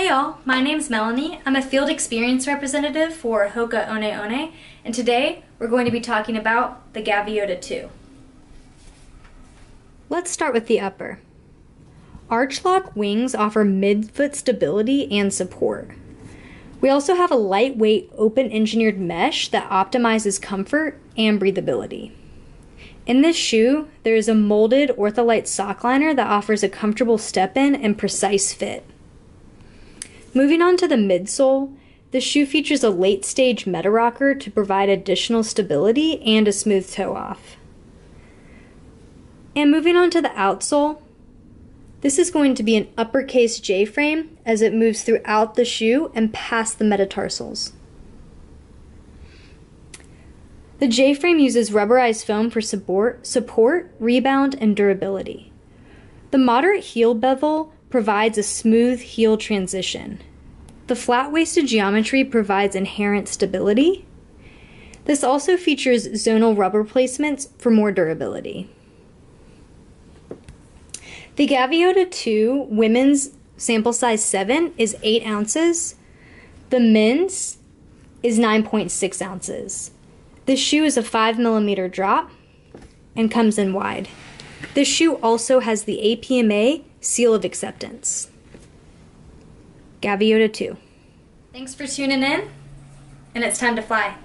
Hey y'all, my name's Melanie. I'm a field experience representative for Hoka One One, and today we're going to be talking about the Gaviota 2. Let's start with the upper. Archlock wings offer midfoot stability and support. We also have a lightweight open engineered mesh that optimizes comfort and breathability. In this shoe, there is a molded Ortholite sock liner that offers a comfortable step in and precise fit. Moving on to the midsole, the shoe features a late stage meta rocker to provide additional stability and a smooth toe off. And moving on to the outsole, this is going to be an uppercase J frame as it moves throughout the shoe and past the metatarsals. The J frame uses rubberized foam for support, support, rebound, and durability. The moderate heel bevel provides a smooth heel transition. The flat waisted geometry provides inherent stability. This also features zonal rubber placements for more durability. The Gaviota 2 women's sample size 7 is 8 ounces. The men's is 9.6 ounces. The shoe is a 5 millimeter drop and comes in wide. This shoe also has the APMA seal of acceptance. Gaviota 2. Thanks for tuning in, and it's time to fly.